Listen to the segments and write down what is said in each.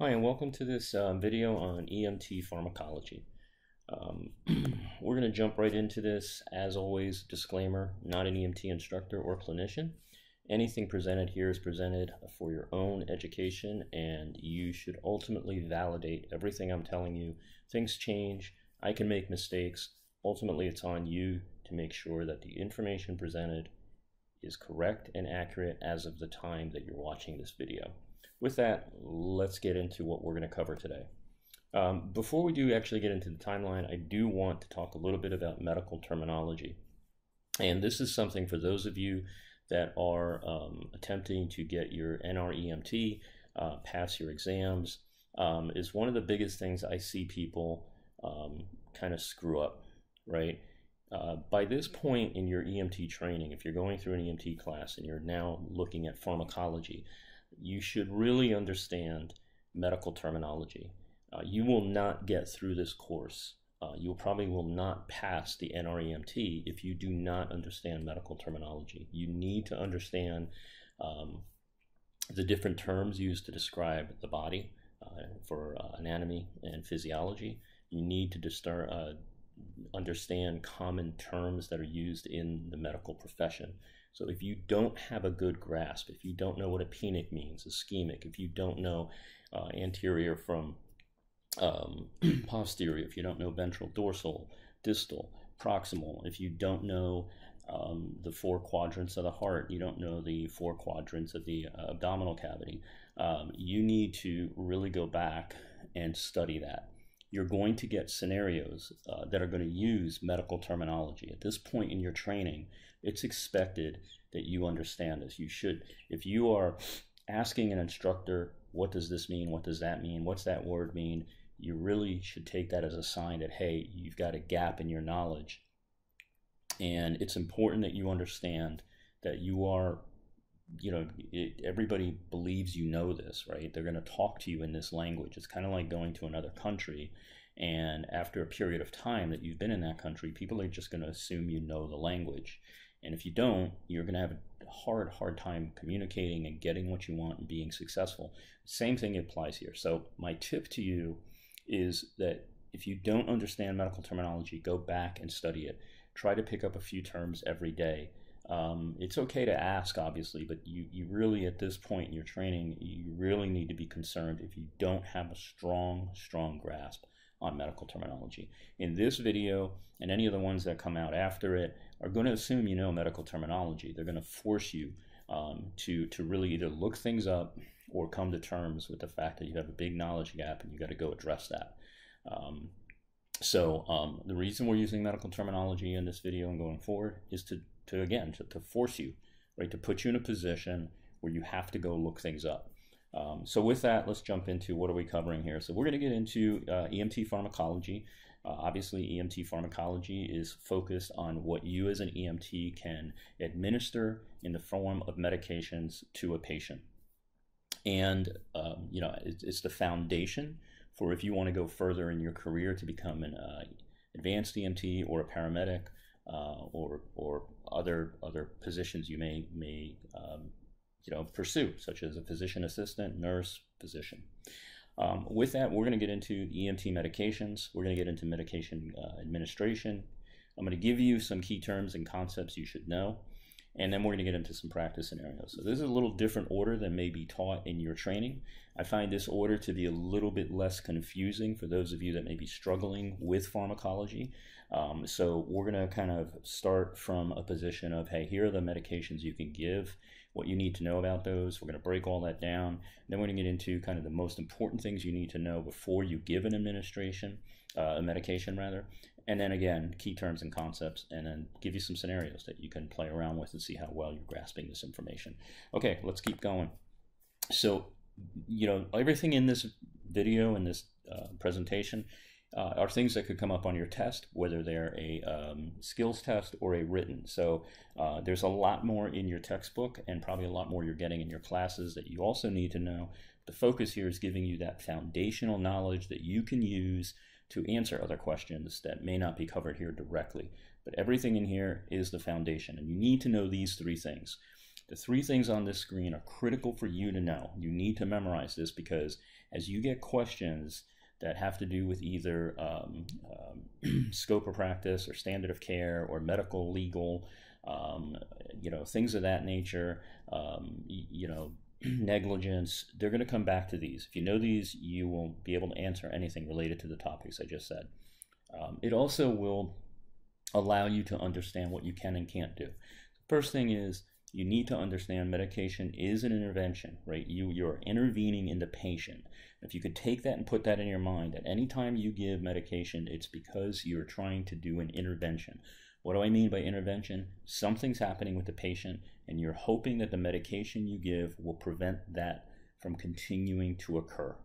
Hi, and welcome to this uh, video on EMT pharmacology. Um, we're going to jump right into this. As always, disclaimer, not an EMT instructor or clinician. Anything presented here is presented for your own education, and you should ultimately validate everything I'm telling you. Things change, I can make mistakes. Ultimately, it's on you to make sure that the information presented is correct and accurate as of the time that you're watching this video with that, let's get into what we're going to cover today. Um, before we do actually get into the timeline, I do want to talk a little bit about medical terminology. And this is something for those of you that are um, attempting to get your NREMT, uh, pass your exams, um, is one of the biggest things I see people um, kind of screw up, right? Uh, by this point in your EMT training, if you're going through an EMT class and you're now looking at pharmacology, you should really understand medical terminology. Uh, you will not get through this course. Uh, you probably will not pass the NREMT if you do not understand medical terminology. You need to understand um, the different terms used to describe the body uh, for uh, anatomy and physiology. You need to uh, understand common terms that are used in the medical profession. So if you don't have a good grasp, if you don't know what apneic means, ischemic, if you don't know uh, anterior from um, posterior, if you don't know ventral, dorsal, distal, proximal, if you don't know um, the four quadrants of the heart, you don't know the four quadrants of the uh, abdominal cavity, um, you need to really go back and study that you're going to get scenarios uh, that are going to use medical terminology. At this point in your training, it's expected that you understand this. You should, if you are asking an instructor, what does this mean? What does that mean? What's that word mean? You really should take that as a sign that, hey, you've got a gap in your knowledge. And it's important that you understand that you are you know, it, everybody believes you know this, right? They're going to talk to you in this language. It's kind of like going to another country. And after a period of time that you've been in that country, people are just going to assume you know the language. And if you don't, you're going to have a hard, hard time communicating and getting what you want and being successful. Same thing applies here. So, my tip to you is that if you don't understand medical terminology, go back and study it. Try to pick up a few terms every day um, it's okay to ask, obviously, but you, you really, at this point in your training, you really need to be concerned if you don't have a strong, strong grasp on medical terminology. In this video, and any of the ones that come out after it, are going to assume you know medical terminology. They're going to force you um, to, to really either look things up or come to terms with the fact that you have a big knowledge gap and you got to go address that. Um, so um, the reason we're using medical terminology in this video and going forward is to to again to, to force you right to put you in a position where you have to go look things up. Um, so with that let's jump into what are we covering here. So we're going to get into uh, emt pharmacology. Uh, obviously emt pharmacology is focused on what you as an emt can administer in the form of medications to a patient. And um, you know it's, it's, the foundation for if you want to go further in your career to become an uh, advanced emt or a paramedic uh, or or other other positions you may may um, you know pursue, such as a physician assistant, nurse, physician. Um, with that, we're going to get into EMT medications. We're going to get into medication uh, administration. I'm going to give you some key terms and concepts you should know, and then we're going to get into some practice scenarios. So this is a little different order than may be taught in your training. I find this order to be a little bit less confusing for those of you that may be struggling with pharmacology. Um, so we're going to kind of start from a position of, hey, here are the medications you can give, what you need to know about those. We're going to break all that down. Then we're going to get into kind of the most important things you need to know before you give an administration, uh, a medication rather. And then again, key terms and concepts, and then give you some scenarios that you can play around with and see how well you're grasping this information. Okay, let's keep going. So, you know, everything in this video and this uh, presentation uh, are things that could come up on your test, whether they're a um, skills test or a written. So uh, there's a lot more in your textbook and probably a lot more you're getting in your classes that you also need to know. The focus here is giving you that foundational knowledge that you can use to answer other questions that may not be covered here directly. But everything in here is the foundation, and you need to know these three things. The three things on this screen are critical for you to know. You need to memorize this because as you get questions that have to do with either um, um, scope of practice or standard of care or medical, legal, um, you know, things of that nature, um, you know, negligence, they're going to come back to these. If you know these, you will be able to answer anything related to the topics I just said. Um, it also will allow you to understand what you can and can't do. First thing is you need to understand medication is an intervention, right? You you're intervening in the patient. If you could take that and put that in your mind, that anytime you give medication, it's because you're trying to do an intervention. What do I mean by intervention? Something's happening with the patient, and you're hoping that the medication you give will prevent that from continuing to occur.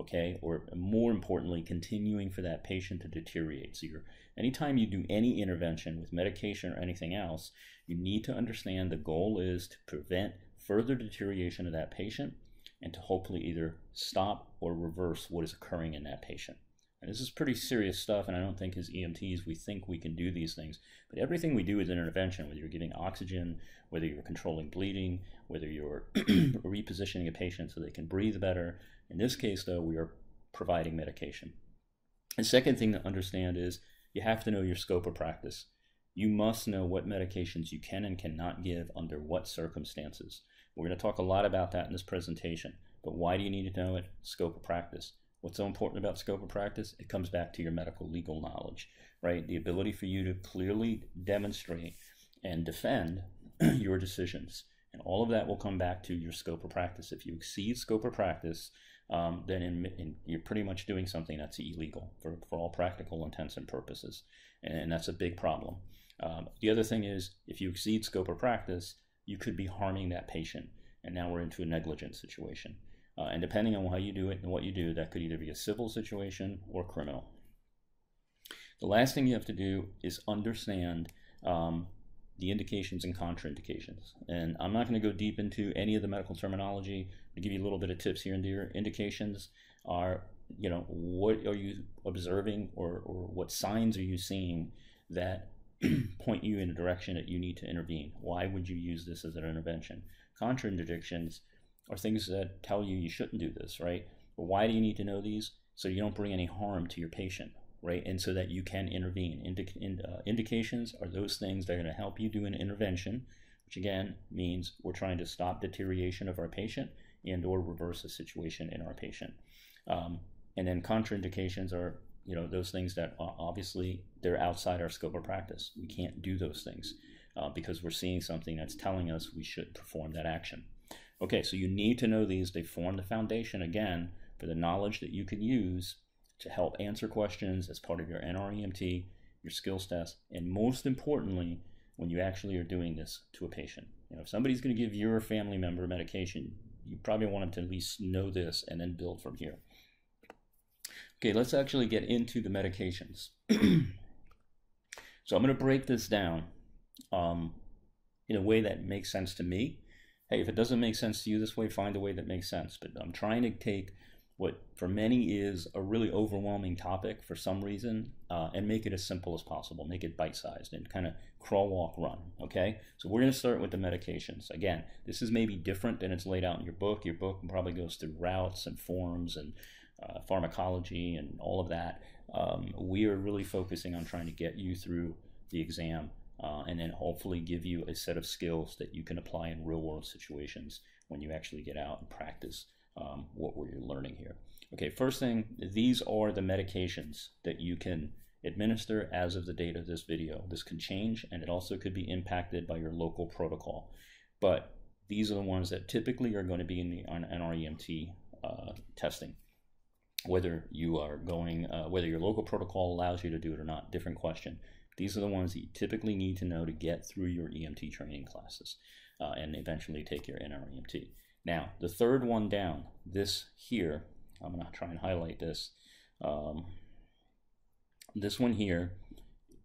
Okay, or more importantly, continuing for that patient to deteriorate. So, you're, anytime you do any intervention with medication or anything else, you need to understand the goal is to prevent further deterioration of that patient and to hopefully either stop or reverse what is occurring in that patient. And this is pretty serious stuff, and I don't think as EMTs we think we can do these things. But everything we do is an intervention, whether you're giving oxygen, whether you're controlling bleeding, whether you're repositioning a patient so they can breathe better. In this case, though, we are providing medication. The second thing to understand is you have to know your scope of practice. You must know what medications you can and cannot give under what circumstances. We're going to talk a lot about that in this presentation. But why do you need to know it? Scope of practice. What's so important about scope of practice? It comes back to your medical legal knowledge, right? The ability for you to clearly demonstrate and defend your decisions. And all of that will come back to your scope of practice. If you exceed scope of practice, um, then in, in, you're pretty much doing something that's illegal for, for all practical intents and purposes. And, that's a big problem. Um, the other thing is, if you exceed scope of practice, you could be harming that patient. And now we're into a negligent situation. Uh, and depending on how you do it and what you do, that could either be a civil situation or criminal. The last thing you have to do is understand um, the indications and contraindications. And I'm not going to go deep into any of the medical terminology. To give you a little bit of tips here and there. Indications are, you know, what are you observing or, or what signs are you seeing that point you in a direction that you need to intervene? Why would you use this as an intervention? Contraindications are things that tell you you shouldn't do this, right? But why do you need to know these? So you don't bring any harm to your patient, right? And so that you can intervene. Indi- in, uh, indications are those things that are going to help you do an intervention, which again means we're trying to stop deterioration of our patient and or reverse a situation in our patient. Um, and then contraindications are you know those things that obviously they're outside our scope of practice. We can't do those things uh, because we're seeing something that's telling us we should perform that action. Okay, so you need to know these. They form the foundation, again, for the knowledge that you can use to help answer questions as part of your NREMT, your skills test, and most importantly, when you actually are doing this to a patient. You know, if somebody's going to give your family member medication, you probably want them to at least know this and then build from here. Okay, let's actually get into the medications. so I'm going to break this down um, in a way that makes sense to me hey, if it doesn't make sense to you this way, find a way that makes sense. But I'm trying to take what for many is a really overwhelming topic for some reason uh, and make it as simple as possible, make it bite sized and kind of crawl, walk, run. Okay, so we're going to start with the medications. Again, this is maybe different than it's laid out in your book. Your book probably goes through routes and forms and uh, pharmacology and all of that. Um, we are really focusing on trying to get you through the exam uh, and then hopefully give you a set of skills that you can apply in real world situations when you actually get out and practice um, what we're learning here. Okay, first thing, these are the medications that you can administer as of the date of this video. This can change and it also could be impacted by your local protocol. But these are the ones that typically are going to be in the NREMT uh, testing. Whether you are going, uh, whether your local protocol allows you to do it or not, different question. These are the ones that you typically need to know to get through your EMT training classes uh, and eventually take your NREMT. Now, the third one down, this here, I'm going to try and highlight this. Um, this one here,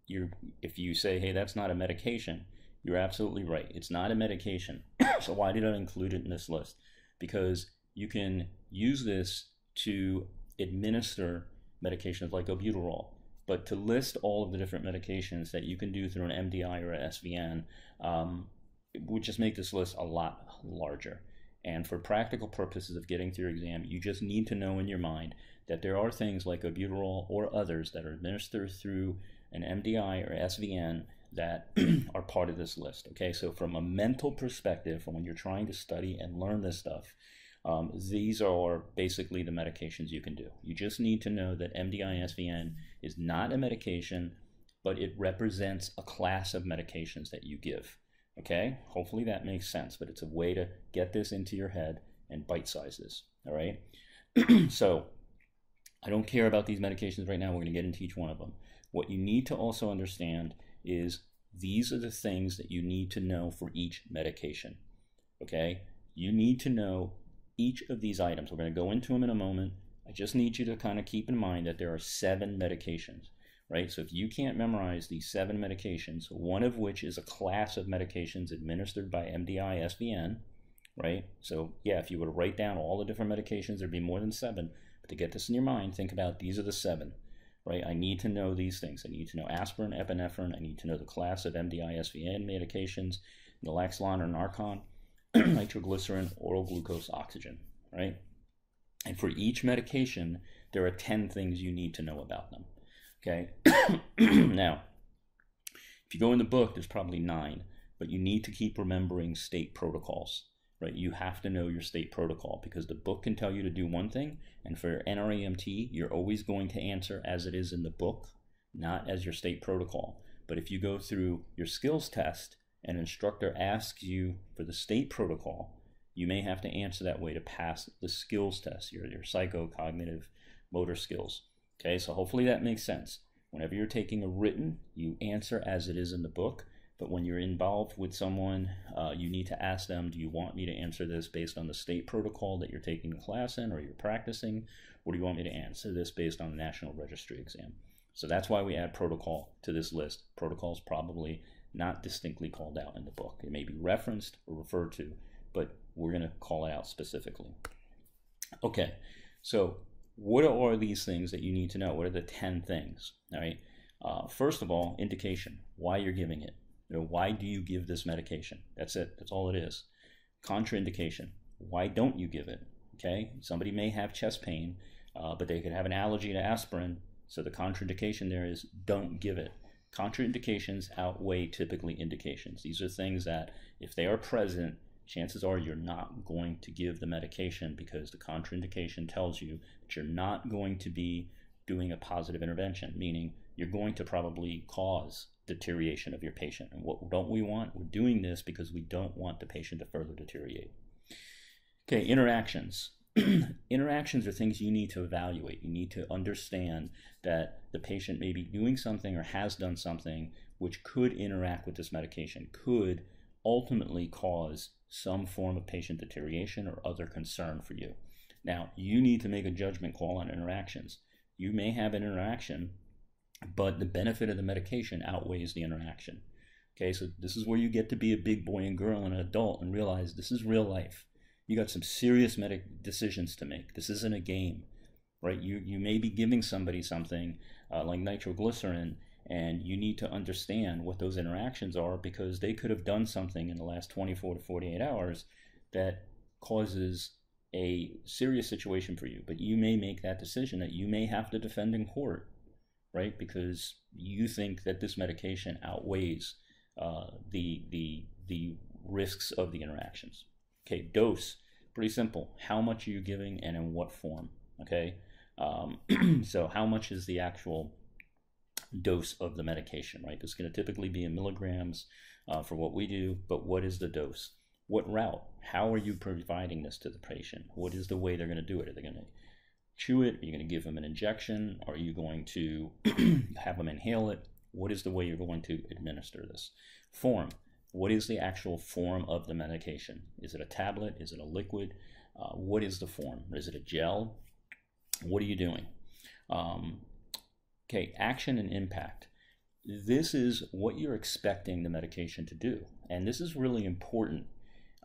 you're, if you say, hey, that's not a medication, you're absolutely right. It's not a medication. so why did I include it in this list? Because you can use this to administer medications like albuterol but to list all of the different medications that you can do through an MDI or a SVN, um, would just make this list a lot larger. And for practical purposes of getting through your exam, you just need to know in your mind that there are things like albuterol or others that are administered through an MDI or SVN that are part of this list. Okay, so from a mental perspective, when you're trying to study and learn this stuff, um, these are basically the medications you can do. You just need to know that MDI SVN is not a medication, but it represents a class of medications that you give. Okay, hopefully that makes sense, but it's a way to get this into your head and bite sizes. All right, so I don't care about these medications right now. We're going to get into each one of them. What you need to also understand is these are the things that you need to know for each medication. Okay, you need to know each of these items. We're going to go into them in a moment. I just need you to kind of keep in mind that there are seven medications right? So if you can't memorize these seven medications, one of which is a class of medications administered by MDI SVN, right? So yeah, if you were to write down all the different medications, there'd be more than seven. But to get this in your mind, think about these are the seven, right? I need to know these things. I need to know aspirin, epinephrine. I need to know the class of MDI SVN medications, naloxone or Narcan, nitroglycerin, oral glucose, oxygen, right? And for each medication, there are 10 things you need to know about them. Okay. now, if you go in the book, there's probably nine, but you need to keep remembering state protocols, right? You have to know your state protocol because the book can tell you to do one thing, and for your NREMT, you're always going to answer as it is in the book, not as your state protocol. But if you go through your skills test, an instructor asks you for the state protocol, you may have to answer that way to pass the skills test, your, your psychocognitive motor skills. Okay, so hopefully that makes sense. Whenever you're taking a written, you answer as it is in the book. But when you're involved with someone, uh, you need to ask them, do you want me to answer this based on the state protocol that you're taking the class in or you're practicing? Or do you want me to answer this based on the National Registry exam? So that's why we add protocol to this list. Protocol is probably not distinctly called out in the book. It may be referenced or referred to, but we're going to call it out specifically. Okay, so what are these things that you need to know? What are the 10 things? All right. Uh, first of all, indication, why you're giving it. You know, why do you give this medication? That's it. That's all it is. Contraindication. Why don't you give it? Okay. Somebody may have chest pain, uh, but they could have an allergy to aspirin. So the contraindication there is don't give it. Contraindications outweigh typically indications. These are things that, if they are present, chances are you're not going to give the medication because the contraindication tells you that you're not going to be doing a positive intervention, meaning you're going to probably cause deterioration of your patient. And what don't we want? We're doing this because we don't want the patient to further deteriorate. Okay, interactions. interactions are things you need to evaluate. You need to understand that the patient may be doing something or has done something which could interact with this medication, could ultimately cause some form of patient deterioration or other concern for you. Now, you need to make a judgment call on interactions. You may have an interaction, but the benefit of the medication outweighs the interaction. Okay, so this is where you get to be a big boy and girl and an adult and realize this is real life. You got some serious medic decisions to make. This isn't a game, right? You you may be giving somebody something uh, like nitroglycerin and you need to understand what those interactions are because they could have done something in the last 24 to 48 hours that causes a serious situation for you. But you may make that decision that you may have to defend in court, right? Because you think that this medication outweighs uh, the, the, the risks of the interactions. Okay, dose, pretty simple. How much are you giving and in what form? Okay, um, so how much is the actual dose of the medication, right? Is going to typically be in milligrams uh, for what we do, but what is the dose? What route? How are you providing this to the patient? What is the way they're going to do it? Are they going to chew it? Are you going to give them an injection? Are you going to have them inhale it? What is the way you're going to administer this? Form. What is the actual form of the medication? Is it a tablet? Is it a liquid? Uh, what is the form? Is it a gel? What are you doing? Um, Okay, action and impact. This is what you're expecting the medication to do. And this is really important.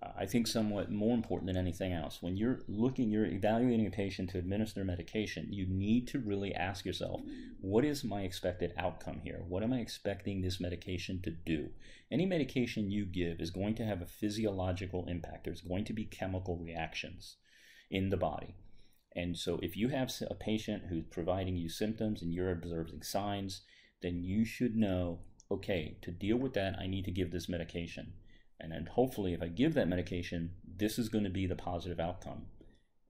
Uh, I think somewhat more important than anything else. When you're looking, you're evaluating a patient to administer medication, you need to really ask yourself, what is my expected outcome here? What am I expecting this medication to do? Any medication you give is going to have a physiological impact. There's going to be chemical reactions in the body. And so if you have a patient who's providing you symptoms and you're observing signs, then you should know, okay, to deal with that, I need to give this medication and then hopefully, if I give that medication, this is going to be the positive outcome.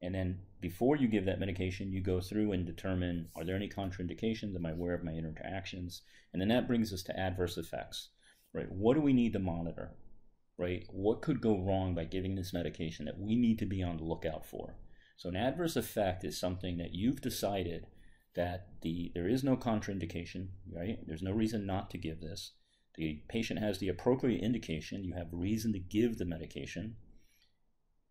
And then before you give that medication, you go through and determine are there any contraindications? Am I aware of my interactions? And then that brings us to adverse effects, right? What do we need to monitor, right? What could go wrong by giving this medication that we need to be on the lookout for? So an adverse effect is something that you've decided that the there is no contraindication, right? There's no reason not to give this the patient has the appropriate indication, you have reason to give the medication,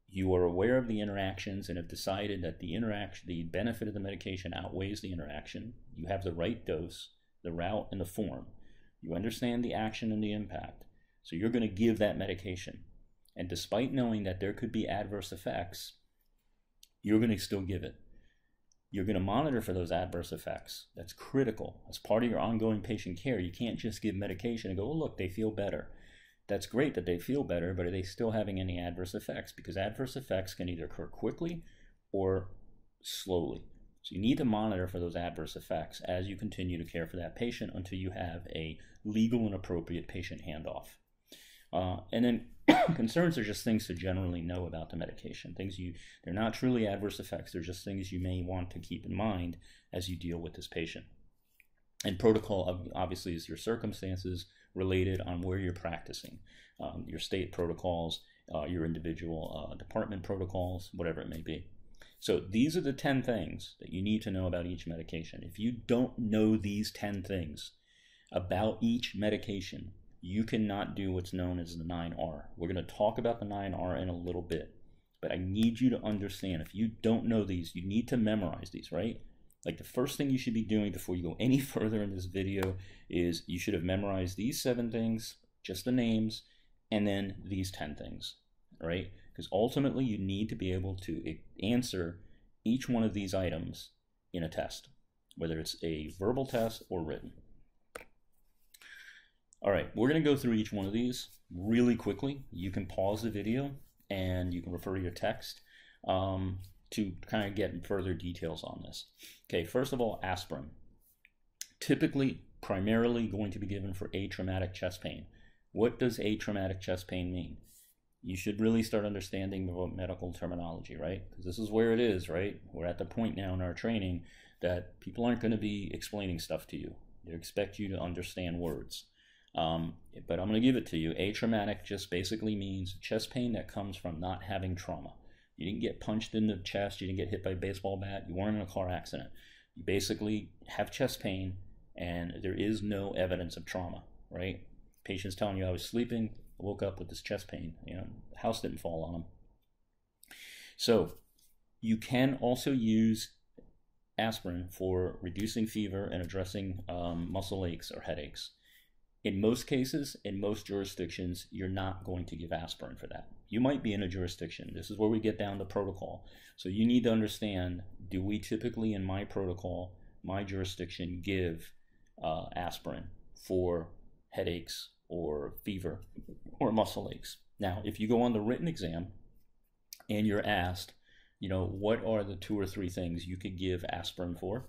you are aware of the interactions and have decided that the interaction the benefit of the medication outweighs the interaction, you have the right dose, the route and the form. You understand the action and the impact. So you're going to give that medication. And despite knowing that there could be adverse effects, you're going to still give it you're going to monitor for those adverse effects. That's critical. As part of your ongoing patient care, you can't just give medication and go, oh, look, they feel better. That's great that they feel better, but are they still having any adverse effects? Because adverse effects can either occur quickly or slowly. So you need to monitor for those adverse effects as you continue to care for that patient until you have a legal and appropriate patient handoff. Uh, and then concerns are just things to generally know about the medication. Things you they're not truly adverse effects. They're just things you may want to keep in mind as you deal with this patient. And protocol obviously is your circumstances related on where you're practicing, um, your state protocols, uh, your individual uh, department protocols, whatever it may be. So these are the 10 things that you need to know about each medication. If you don't know these 10 things about each medication, you cannot do what's known as the 9R. We're going to talk about the 9R in a little bit, but I need you to understand if you don't know these, you need to memorize these, right? Like the first thing you should be doing before you go any further in this video is you should have memorized these seven things, just the names, and then these 10 things, right? Because ultimately you need to be able to answer each one of these items in a test, whether it's a verbal test or written. All right, we're going to go through each one of these really quickly. You can pause the video and you can refer to your text um, to kind of get further details on this. Okay, first of all, aspirin. Typically, primarily going to be given for atraumatic chest pain. What does atraumatic chest pain mean? You should really start understanding the medical terminology, right? Because this is where it is, right? We're at the point now in our training that people aren't going to be explaining stuff to you. They expect you to understand words. Um, but I'm going to give it to you. Atraumatic just basically means chest pain that comes from not having trauma. You didn't get punched in the chest, you didn't get hit by a baseball bat, you weren't in a car accident. You basically have chest pain and there is no evidence of trauma, right? Patient's telling you I was sleeping, I woke up with this chest pain. You know, house didn't fall on them. So you can also use aspirin for reducing fever and addressing um, muscle aches or headaches. In most cases, in most jurisdictions, you're not going to give aspirin for that. You might be in a jurisdiction. This is where we get down to protocol. So you need to understand do we typically, in my protocol, my jurisdiction, give uh, aspirin for headaches or fever or muscle aches? Now, if you go on the written exam and you're asked, you know, what are the two or three things you could give aspirin for?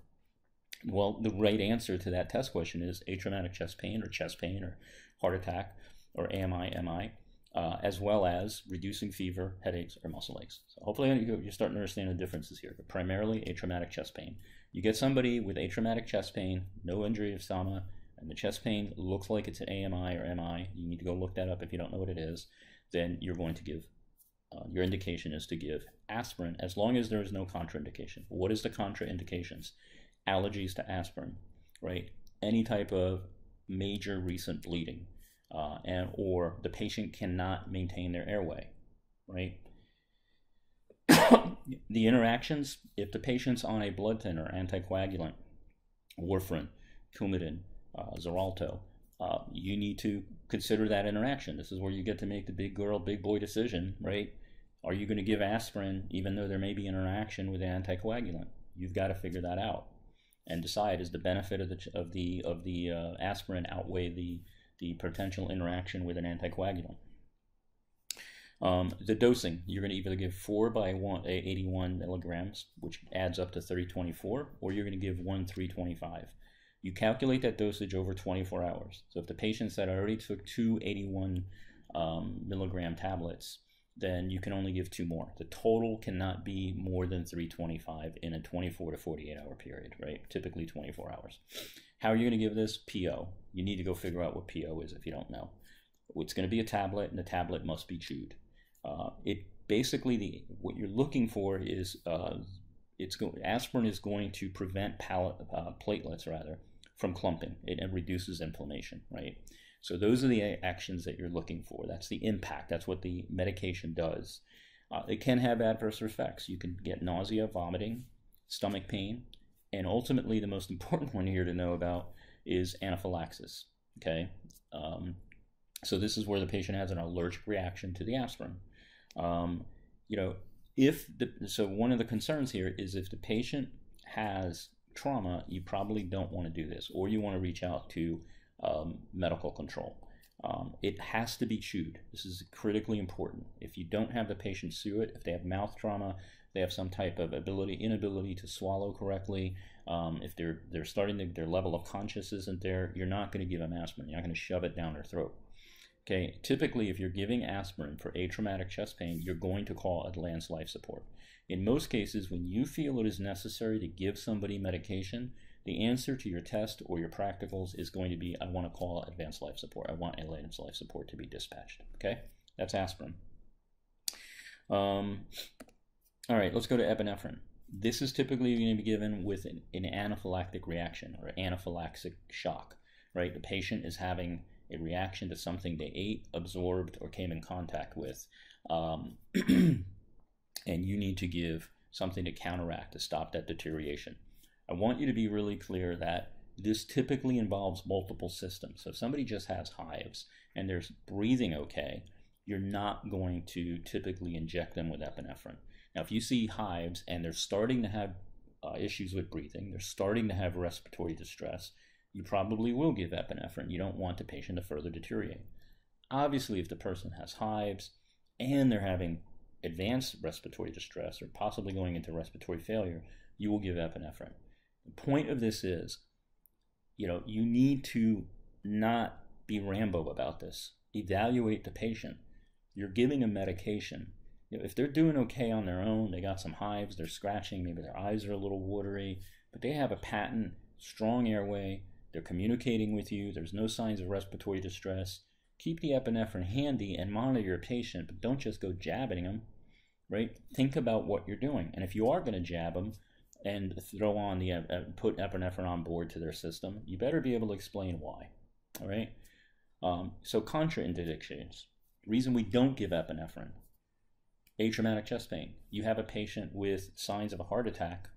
Well, the right answer to that test question is atraumatic chest pain or chest pain or heart attack or AMI, MI, uh, as well as reducing fever, headaches, or muscle aches. So hopefully you're starting to understand the differences here, but primarily atraumatic chest pain. You get somebody with atraumatic chest pain, no injury of stoma, and the chest pain looks like it's an AMI or MI, you need to go look that up if you don't know what it is, then you're going to give, uh, your indication is to give aspirin as long as there is no contraindication. What is the contraindications? Allergies to aspirin, right? Any type of major recent bleeding, uh, and or the patient cannot maintain their airway, right? the interactions, if the patient's on a blood thinner, anticoagulant, warfarin, Coumadin, uh, uh, you need to consider that interaction. This is where you get to make the big girl, big boy decision, right? Are you going to give aspirin even though there may be interaction with an anticoagulant? You've got to figure that out and decide is the benefit of the of the of the uh, aspirin outweigh the the potential interaction with an anticoagulant. Um, the dosing, you're going to either give 4 by one, 81 milligrams, which adds up to 324, or you're going to give 1 325. You calculate that dosage over 24 hours. So if the patient said, I already took two 81 um, milligram tablets, then you can only give two more. The total cannot be more than 325 in a 24 to 48 hour period, right? Typically 24 hours. How are you going to give this? PO. You need to go figure out what PO is if you don't know. It's going to be a tablet, and the tablet must be chewed. Uh, it basically the what you're looking for is uh, it's going aspirin is going to prevent palate, uh, platelets rather from clumping. It, it reduces inflammation, right? So those are the actions that you're looking for. That's the impact. That's what the medication does. Uh, it can have adverse effects. You can get nausea, vomiting, stomach pain, and ultimately the most important one here to know about is anaphylaxis. Okay, um, so this is where the patient has an allergic reaction to the aspirin. Um, you know, if the so one of the concerns here is if the patient has trauma, you probably don't want to do this, or you want to reach out to um, medical control. Um, it has to be chewed. This is critically important. If you don't have the patient chew it, if they have mouth trauma, they have some type of ability inability to swallow correctly. Um, if they're they're starting to, their level of consciousness isn't there, you're not going to give them aspirin. You're not going to shove it down their throat. Okay, typically if you're giving aspirin for atraumatic chest pain, you're going to call advanced life support. In most cases, when you feel it is necessary to give somebody medication, the answer to your test or your practicals is going to be, I want to call advanced life support. I want advanced life support to be dispatched. Okay, that's aspirin. Um, all right, let's go to epinephrine. This is typically going to be given with an, an anaphylactic reaction or anaphylaxis shock, right? The patient is having a reaction to something they ate, absorbed, or came in contact with. Um, and you need to give something to counteract to stop that deterioration. I want you to be really clear that this typically involves multiple systems. So if somebody just has hives and they're breathing okay, you're not going to typically inject them with epinephrine. Now, if you see hives and they're starting to have uh, issues with breathing, they're starting to have respiratory distress, you probably will give epinephrine. You don't want the patient to further deteriorate. Obviously, if the person has hives and they're having advanced respiratory distress or possibly going into respiratory failure, you will give epinephrine. The point of this is, you know, you need to not be Rambo about this. Evaluate the patient. You're giving a medication. You know, if they're doing okay on their own, they got some hives, they're scratching, maybe their eyes are a little watery, but they have a patent, strong airway, they're communicating with you. There's no signs of respiratory distress. Keep the epinephrine handy and monitor your patient, but don't just go jabbing them, right? Think about what you're doing. And if you are going to jab them and throw on the uh, put epinephrine on board to their system, you better be able to explain why, all right? Um, so contraindications. Reason we don't give epinephrine. Atraumatic chest pain. You have a patient with signs of a heart attack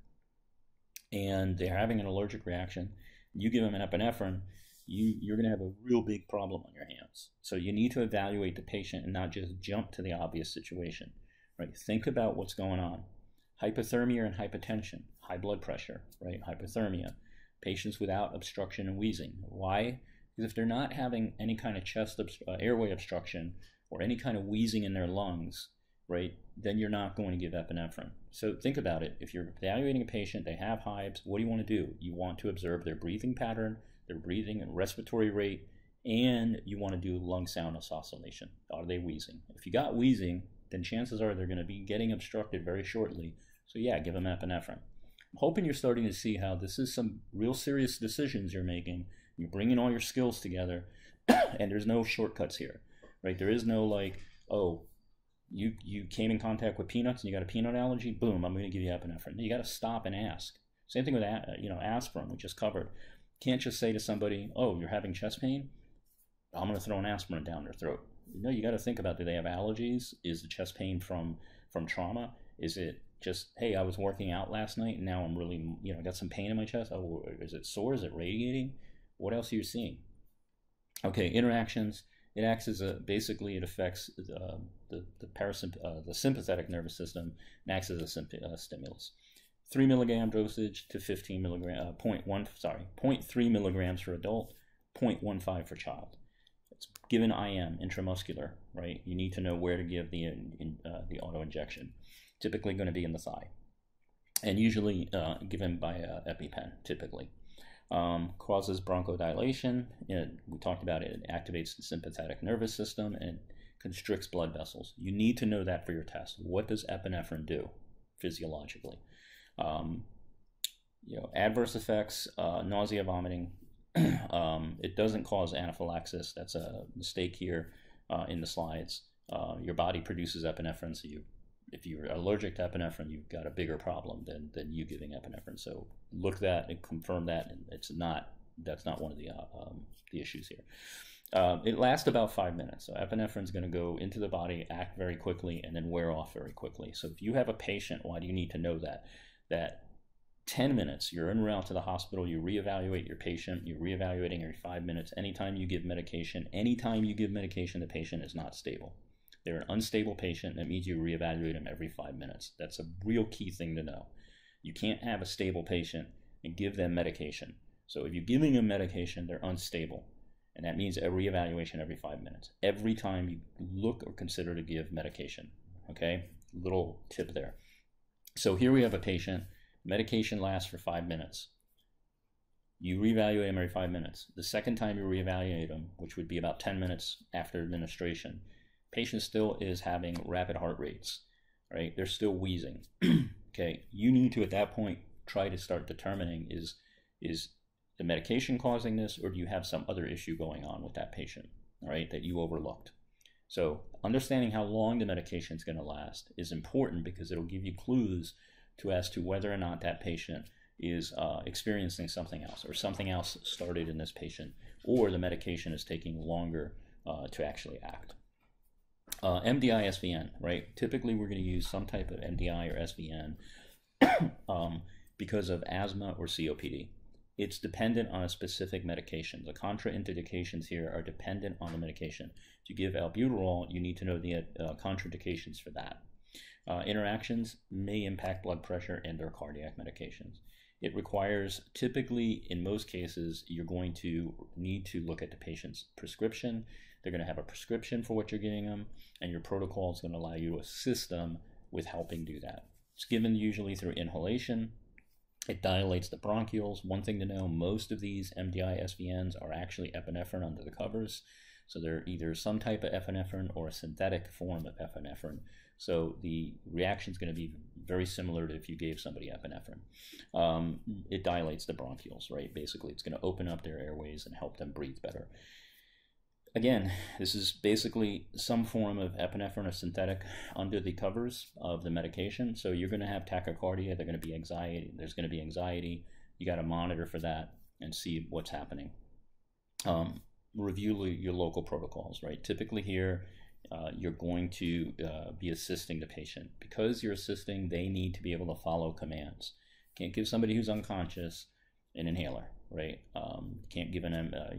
and they're having an allergic reaction you give them an epinephrine, you, you're going to have a real big problem on your hands. So you need to evaluate the patient and not just jump to the obvious situation. Right? Think about what's going on. Hypothermia and hypotension, high blood pressure, right? Hypothermia, patients without obstruction and wheezing. Why? Because if they're not having any kind of chest uh, airway obstruction or any kind of wheezing in their lungs, right, then you're not going to give epinephrine. So think about it. If you're evaluating a patient, they have hives, what do you want to do? You want to observe their breathing pattern, their breathing and respiratory rate, and you want to do lung sound auscultation. Are they wheezing? If you got wheezing, then chances are they're going to be getting obstructed very shortly. So yeah, give them epinephrine. I'm hoping you're starting to see how this is some real serious decisions you're making. You're bringing all your skills together, and there's no shortcuts here, right? There is no like, oh, you you came in contact with peanuts and you got a peanut allergy, boom, I'm going to give you epinephrine. You got to stop and ask. Same thing with uh, you know aspirin, we just covered. Can't just say to somebody, "Oh, you're having chest pain. I'm going to throw an aspirin down their throat." No, you got to think about: Do they have allergies? Is the chest pain from from trauma? Is it just, hey, I was working out last night and now I'm really, you know, got some pain in my chest? Oh, is it sore? Is it radiating? What else are you seeing? Okay, interactions It acts as a basically it affects uh, the the parasymp- uh, the sympathetic nervous system and acts as a uh, stimulus. Three milligram dosage to 15 milligram, uh, 0.1 sorry, 0.3 milligrams for adult, 0.15 for child. It's given IM intramuscular, right? You need to know where to give the in, in, uh, the auto injection. Typically going to be in the thigh, and usually uh, given by a EpiPen. Typically, um, causes bronchodilation. It, we talked about it. It activates the sympathetic nervous system and constricts blood vessels. You need to know that for your test. What does epinephrine do physiologically? Um, you know, adverse effects, uh, nausea, vomiting. um, it doesn't cause anaphylaxis. That's a mistake here uh, in the slides. Uh, your body produces epinephrine, so you, if you're allergic to epinephrine, you've got a bigger problem than, than you giving epinephrine. So look that and confirm that, and it's not that's not one of the uh, um, the issues here. Uh, it lasts about five minutes. So epinephrine is going to go into the body, act very quickly, and then wear off very quickly. So if you have a patient, why do you need to know that? That 10 minutes, you're en route to the hospital, you reevaluate your patient, you're reevaluating every five minutes. Anytime you give medication, anytime you give medication, the patient is not stable. They're an unstable patient, that means you reevaluate them every five minutes. That's a real key thing to know. You can't have a stable patient and give them medication. So if you're giving them medication, they're unstable. And that means a reevaluation every five minutes. Every time you look or consider to give medication. Okay? Little tip there. So here we have a patient Medication lasts for five minutes. You reevaluate them every five minutes. The second time you reevaluate them, which would be about 10 minutes after administration, patient still is having rapid heart rates, right? They're still wheezing. okay, you need to at that point try to start determining is is the medication causing this or do you have some other issue going on with that patient, all right, that you overlooked. So, understanding how long the medication is going to last is important because it'll give you clues to as to whether or not that patient is uh, experiencing something else or something else started in this patient or the medication is taking longer uh, to actually act. Uh, MDI SVN, right? Typically, we're going to use some type of MDI or SVN um, because of asthma or COPD. It's dependent on a specific medication. The contraindications here are dependent on the medication. To give albuterol, you need to know the uh, contraindications for that uh, interactions may impact blood pressure and their cardiac medications. It requires, typically, in most cases, you're going to need to look at the patient's prescription. They're going to have a prescription for what you're giving them, and your protocol is going to allow you to assist them with helping do that. It's given usually through inhalation. It dilates the bronchioles. One thing to know most of these MDI SVNs are actually epinephrine under the covers. So they're either some type of epinephrine or a synthetic form of epinephrine. So the reaction is going to be very similar to if you gave somebody epinephrine. Um, it dilates the bronchioles, right? Basically, it's going to open up their airways and help them breathe better. Again, this is basically some form of epinephrine or synthetic under the covers of the medication. So you're going to have tachycardia. There's going to be anxiety. There's going to be anxiety. You got to monitor for that and see what's happening. Um, review your local protocols, right? Typically here, uh, you're going to uh, be assisting the patient. Because you're assisting, they need to be able to follow commands. Can't give somebody who's unconscious an inhaler, right? Um, can't give an uh,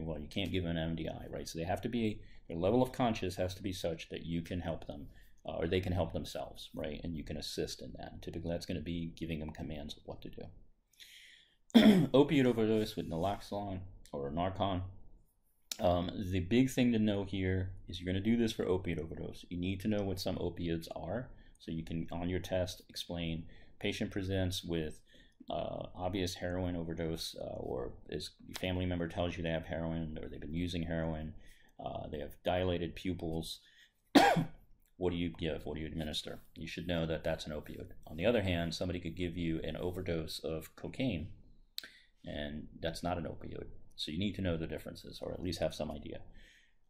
well, you can't give an MDI, right? So they have to be their level of conscious has to be such that you can help them, uh, or they can help themselves, right? And you can assist in that. Typically, that's going to be giving them commands of what to do. Opioid overdose with naloxone or Narcan um, the big thing to know here is you're going to do this for opiate overdose. You need to know what some opiates are, so you can on your test explain. Patient presents with uh, obvious heroin overdose, uh, or his family member tells you they have heroin, or they've been using heroin. Uh, they have dilated pupils. what do you give? What do you administer? You should know that that's an opioid. On the other hand, somebody could give you an overdose of cocaine, and that's not an opioid. So you need to know the differences, or at least have some idea.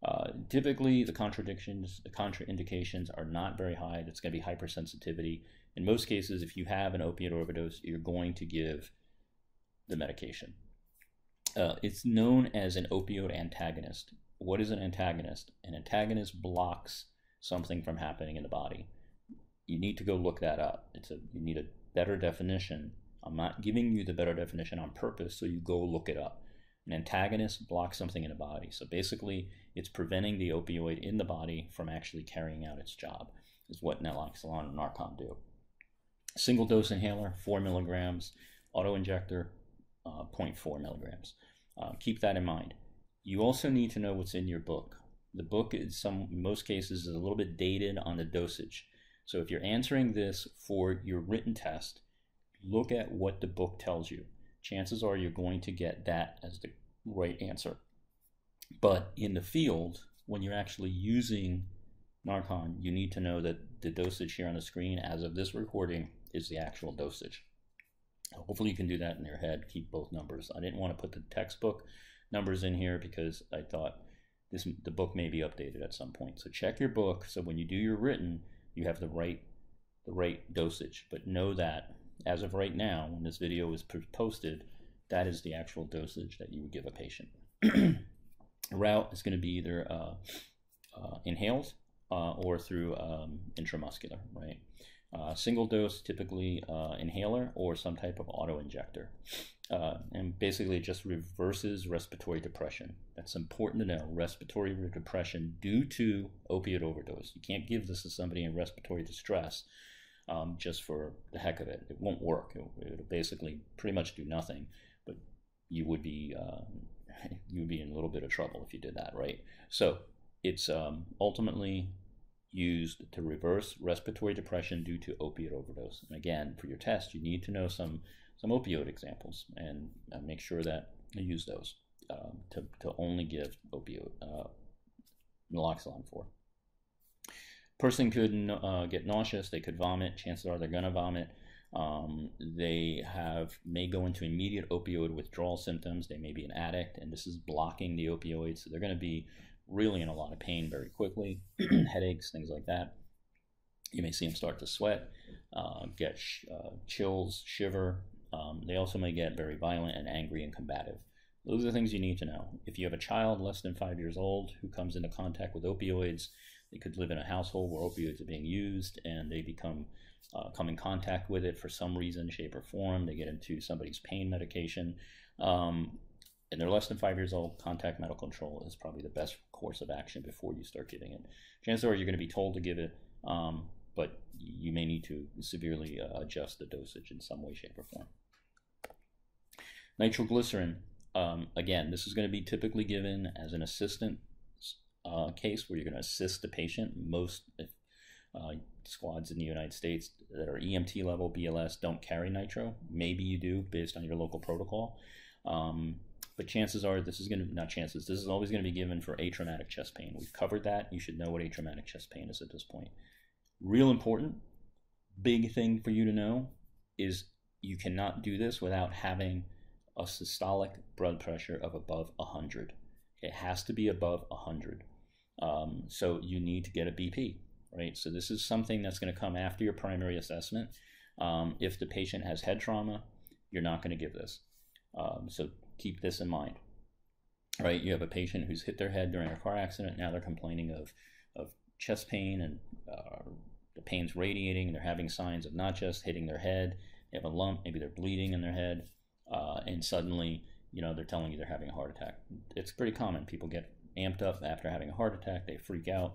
Uh, typically, the contradictions, the contraindications are not very high. That's going to be hypersensitivity. In most cases, if you have an opiate overdose, you're going to give the medication. Uh, it's known as an opioid antagonist. What is an antagonist? An antagonist blocks something from happening in the body. You need to go look that up. It's a you need a better definition. I'm not giving you the better definition on purpose, so you go look it up. An antagonist blocks something in the body. So basically, it's preventing the opioid in the body from actually carrying out its job, is what naloxone and Narcan do. Single dose inhaler, 4 milligrams, auto injector, uh, 0.4 milligrams. Uh, keep that in mind. You also need to know what's in your book. The book is some in most cases is a little bit dated on the dosage. So if you're answering this for your written test, look at what the book tells you. Chances are you're going to get that as the right answer. But in the field, when you're actually using Narcan, you need to know that the dosage here on the screen as of this recording is the actual dosage. Hopefully you can do that in your head, keep both numbers. I didn't want to put the textbook numbers in here because I thought this the book may be updated at some point. So check your book so when you do your written, you have the right the right dosage. But know that as of right now, when this video is posted, that is the actual dosage that you would give a patient. route is going to be either uh, uh, inhaled uh, or through um, intramuscular, right? Uh, single dose, typically uh, inhaler or some type of auto injector. Uh, and basically, just reverses respiratory depression. That's important to know. Respiratory depression due to opioid overdose. You can't give this to somebody in respiratory distress um, just for the heck of it. It won't work. It, will basically pretty much do nothing. But you would be um, you would be in a little bit of trouble if you did that, right? So it's um, ultimately used to reverse respiratory depression due to opioid overdose. And again, for your test, you need to know some some opioid examples and uh, make sure that you use those um, to, to only give opioid uh, naloxone for. Person could uh, get nauseous, they could vomit, chances are they're going to vomit. Um, they have may go into immediate opioid withdrawal symptoms. They may be an addict, and this is blocking the opioids. So they're going to be really in a lot of pain very quickly, headaches, things like that. You may see them start to sweat, uh, get sh- uh, chills, shiver. Um, they also may get very violent and angry and combative. Those are the things you need to know. If you have a child less than five years old who comes into contact with opioids, they could live in a household where opioids are being used and they become uh, come in contact with it for some reason, shape, or form. They get into somebody's pain medication. Um, and they're less than five years old, contact medical control is probably the best course of action before you start giving it. Chances are you're going to be told to give it, um, but you may need to severely uh, adjust the dosage in some way, shape, or form. Nitroglycerin, um, again, this is going to be typically given as an assistant uh, case where you're going to assist the patient. Most uh, squads in the United States that are EMT level BLS don't carry nitro. Maybe you do based on your local protocol. Um, but chances are this is going to, not chances, this is always going to be given for atraumatic chest pain. We've covered that. You should know what atraumatic chest pain is at this point. Real important, big thing for you to know is you cannot do this without having a systolic blood pressure of above 100. It has to be above 100. Um, so you need to get a BP, right? So this is something that's going to come after your primary assessment. Um, if the patient has head trauma, you're not going to give this. Um, so keep this in mind. Right, you have a patient who's hit their head during a car accident. Now they're complaining of, of chest pain and uh, the pain's radiating. They're having signs of not just hitting their head, they have a lump, maybe they're bleeding in their head, uh, and suddenly, you know, they're telling you they're having a heart attack. It's pretty common. People get amped up after having a heart attack, they freak out.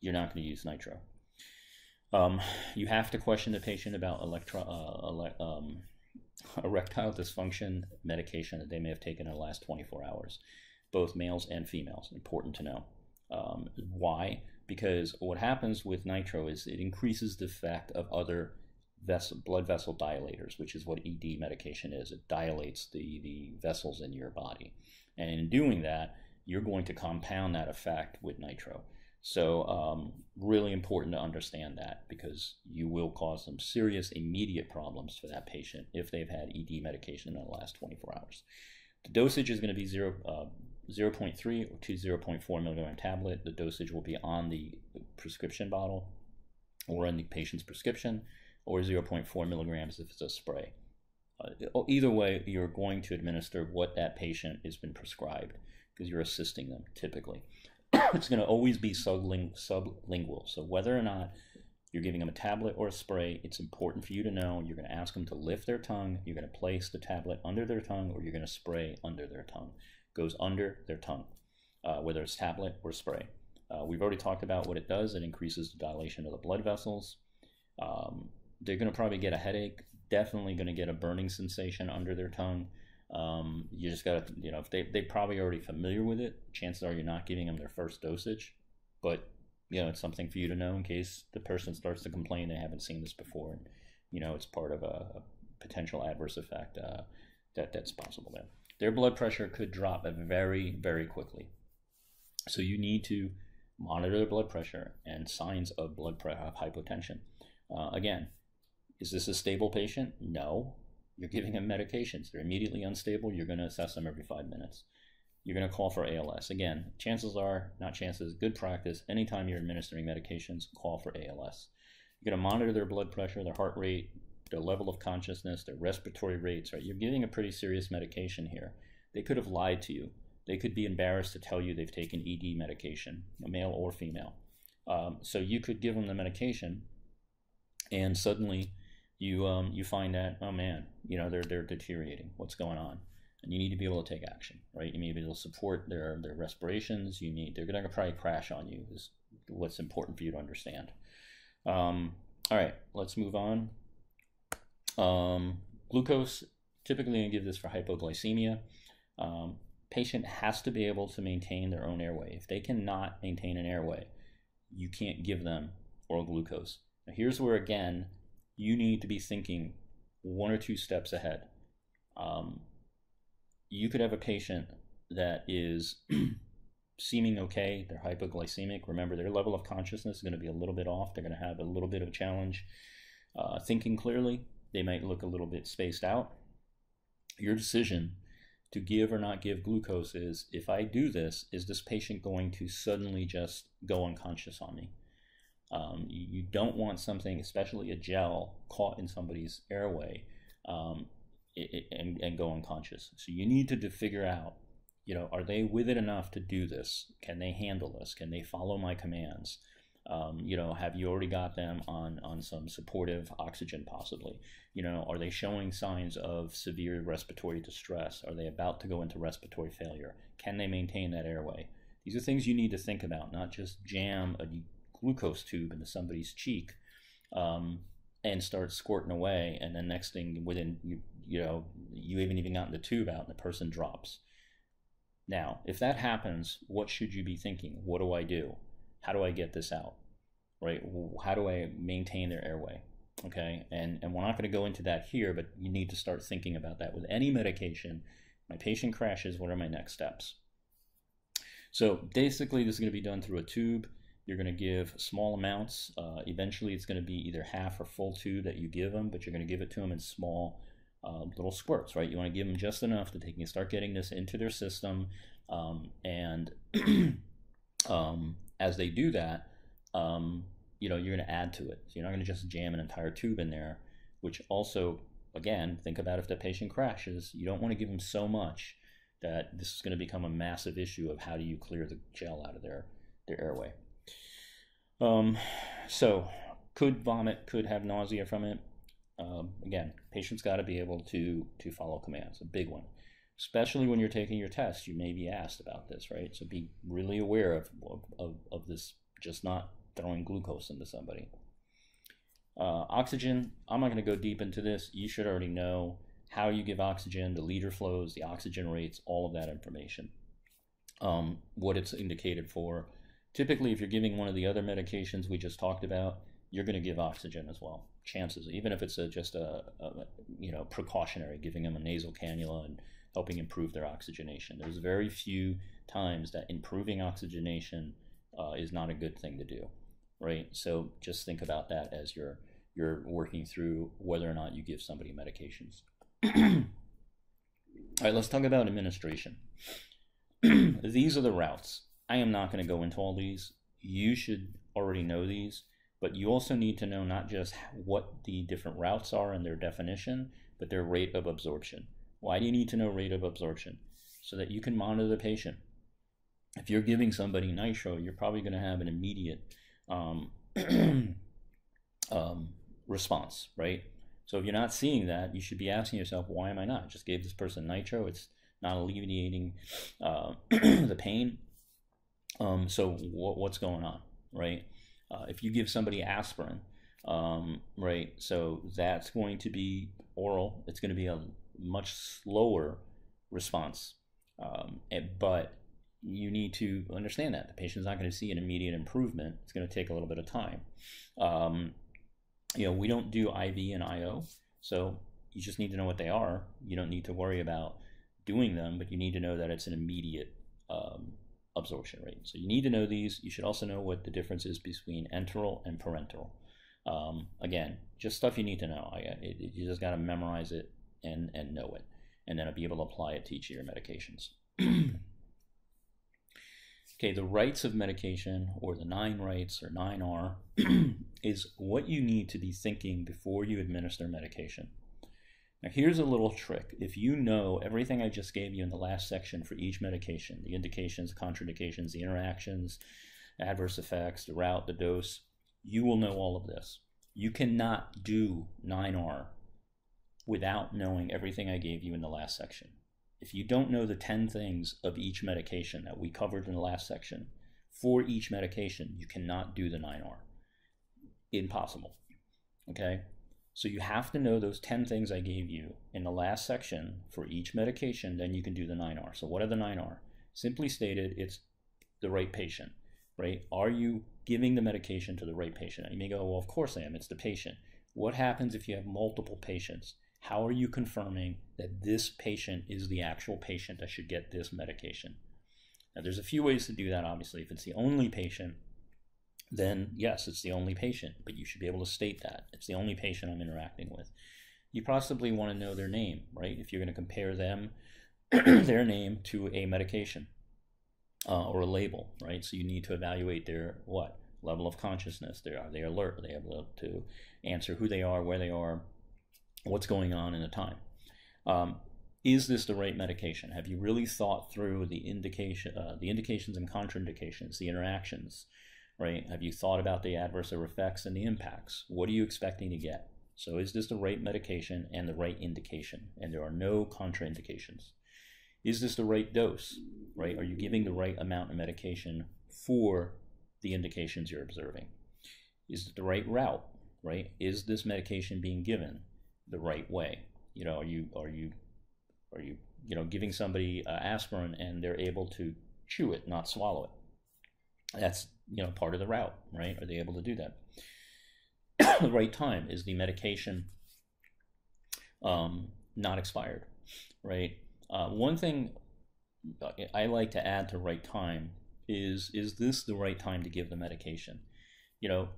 You're not going to use nitro. Um, you have to question the patient about electro, uh, ele- um, erectile dysfunction medication that they may have taken in the last 24 hours, both males and females. Important to know. Um, why? Because what happens with nitro is it increases the effect of other vessel, blood vessel dilators, which is what ED medication is. It dilates the, the vessels in your body. And in doing that, you're going to compound that effect with nitro. So, um, really important to understand that because you will cause some serious immediate problems for that patient if they've had ED medication in the last 24 hours. The dosage is going to be 0, uh, 0.3 or to 0.4 milligram tablet. The dosage will be on the prescription bottle or in the patient's prescription, or 0.4 milligrams if it's a spray. Uh, either way, you're going to administer what that patient has been prescribed because you're assisting them typically. it's going to always be subling, sublingual. So whether or not you're giving them a tablet or a spray, it's important for you to know you're going to ask them to lift their tongue, you're going to place the tablet under their tongue, or you're going to spray under their tongue. It goes under their tongue, uh, whether it's tablet or spray. Uh, we've already talked about what it does. It increases the dilation of the blood vessels. Um, they're going to probably get a headache, definitely going to get a burning sensation under their tongue. Um, you just got to, you know, if they, they probably already familiar with it, chances are you're not giving them their first dosage. But you know, it's something for you to know in case the person starts to complain they haven't seen this before, and you know, it's part of a, a potential adverse effect uh, that that's possible there. Their blood pressure could drop very, very quickly, so you need to monitor their blood pressure and signs of blood pressure hypotension. Uh, again, is this a stable patient? No. You're giving them medications. They're immediately unstable. You're going to assess them every five minutes you're going to call for ALS. Again, chances are, not chances, good practice, anytime you're administering medications, call for ALS. You're going to monitor their blood pressure, their heart rate, their level of consciousness, their respiratory rates, right? You're giving a pretty serious medication here. They could have lied to you. They could be embarrassed to tell you they've taken ED medication, male or female. Um, so you could give them the medication, and suddenly you um, you find that oh man, you know they're they're deteriorating. What's going on? and you need to be able to take action, right? You need to be able to support their their respirations. You need they're going to probably crash on you. Is what's important for you to understand. Um, all right, let's move on. Um, glucose typically to give this for hypoglycemia. Um, patient has to be able to maintain their own airway. If they cannot maintain an airway, you can't give them oral glucose. Now, here's where again you need to be thinking one or two steps ahead. Um, you could have a patient that is seeming okay, they're hypoglycemic. Remember, their level of consciousness is going to be a little bit off. They're going to have a little bit of a challenge uh, thinking clearly. They might look a little bit spaced out. Your decision to give or not give glucose is if I do this, is this patient going to suddenly just go unconscious on me? Um, you don't want something, especially a gel, caught in somebody's airway. Um, and, and go unconscious. So you need to, to figure out, you know, are they with it enough to do this? Can they handle this? Can they follow my commands? Um, you know, have you already got them on on some supportive oxygen possibly? You know, are they showing signs of severe respiratory distress? Are they about to go into respiratory failure? Can they maintain that airway? These are things you need to think about, not just jam a glucose tube into somebody's cheek um, and start squirting away, and then next thing within you you know, you haven't even gotten the tube out and the person drops. Now, if that happens, what should you be thinking? What do I do? How do I get this out? Right? How do I maintain their airway? Okay, and, and we're not going to go into that here, but you need to start thinking about that with any medication. My patient crashes, what are my next steps? So basically, this is going to be done through a tube. You're going to give small amounts. Uh, eventually, it's going to be either half or full tube that you give them, but you're going to give it to them in small uh, little squirts, right? You want to give them just enough that they can start getting this into their system. Um, and um, as they do that, um, you know, you're going to add to it. So you're not going to just jam an entire tube in there, which also, again, think about if the patient crashes, you don't want to give them so much that this is going to become a massive issue of how do you clear the gel out of their, their airway. Um, so could vomit, could have nausea from it. Um, again, patients got to be able to to follow commands. A big one, especially when you're taking your test. You may be asked about this, right? So be really aware of of, of this. Just not throwing glucose into somebody. Uh, oxygen. I'm not going to go deep into this. You should already know how you give oxygen, the liter flows, the oxygen rates, all of that information. Um, what it's indicated for. Typically, if you're giving one of the other medications we just talked about, you're going to give oxygen as well. Chances, even if it's a, just a, a, you know precautionary, giving them a nasal cannula and helping improve their oxygenation. There's very few times that improving oxygenation uh, is not a good thing to do, right? So just think about that as you're you're working through whether or not you give somebody medications. all right, let's talk about administration. these are the routes. I am not going to go into all these. You should already know these but you also need to know not just what the different routes are and their definition, but their rate of absorption. Why do you need to know rate of absorption? So that you can monitor the patient. If you're giving somebody nitro, you're probably going to have an immediate um, um, response, right? So if you're not seeing that, you should be asking yourself, why am I not? just gave this person nitro. It's not alleviating uh, the pain. Um, so what's going on, right? Uh, if you give somebody aspirin, um, right, so that's going to be oral. It's going to be a much slower response, um, but you need to understand that the patient's not going to see an immediate improvement. It's going to take a little bit of time. Um, you know, we don't do IV and IO, so you just need to know what they are. You don't need to worry about doing them, but you need to know that it's an immediate um, absorption rate. So you need to know these. You should also know what the difference is between enteral and parenteral. Um, again, just stuff you need to know. I, it, it, you just got to memorize it and, and know it, and then be able to apply it to each of your medications. okay, the rights of medication, or the nine rights, or 9R, is what you need to be thinking before you administer medication. Now, here's a little trick. If you know everything I just gave you in the last section for each medication the indications, contraindications, the interactions, adverse effects, the route, the dose you will know all of this. You cannot do 9R without knowing everything I gave you in the last section. If you don't know the 10 things of each medication that we covered in the last section, for each medication, you cannot do the 9R. Impossible. Okay? So you have to know those 10 things I gave you in the last section for each medication, then you can do the 9R. So what are the 9R? Simply stated, it's the right patient, right? Are you giving the medication to the right patient? You may go, well, of course I am. It's the patient. What happens if you have multiple patients? How are you confirming that this patient is the actual patient that should get this medication? Now, there's a few ways to do that, obviously. If it's the only patient, then yes, it's the only patient, but you should be able to state that. It's the only patient I'm interacting with. You possibly want to know their name, right? If you're going to compare them, their name to a medication uh, or a label, right? So you need to evaluate their what? Level of consciousness. They are they alert? Are they able to answer who they are, where they are, what's going on in the time? Um, is this the right medication? Have you really thought through the indication, uh, the indications and contraindications, the interactions? Right? Have you thought about the adverse effects and the impacts? What are you expecting to get? So, is this the right medication and the right indication? And there are no contraindications. Is this the right dose, right? Are you giving the right amount of medication for the indications you're observing? Is it the right route, right? Is this medication being given the right way? You know, are you are you are you you know giving somebody uh, aspirin and they're able to chew it, not swallow it? That's you know part of the route, right? Are they able to do that? the right time is the medication um, not expired, right? Uh, one thing I like to add to right time is is this the right time to give the medication? You know,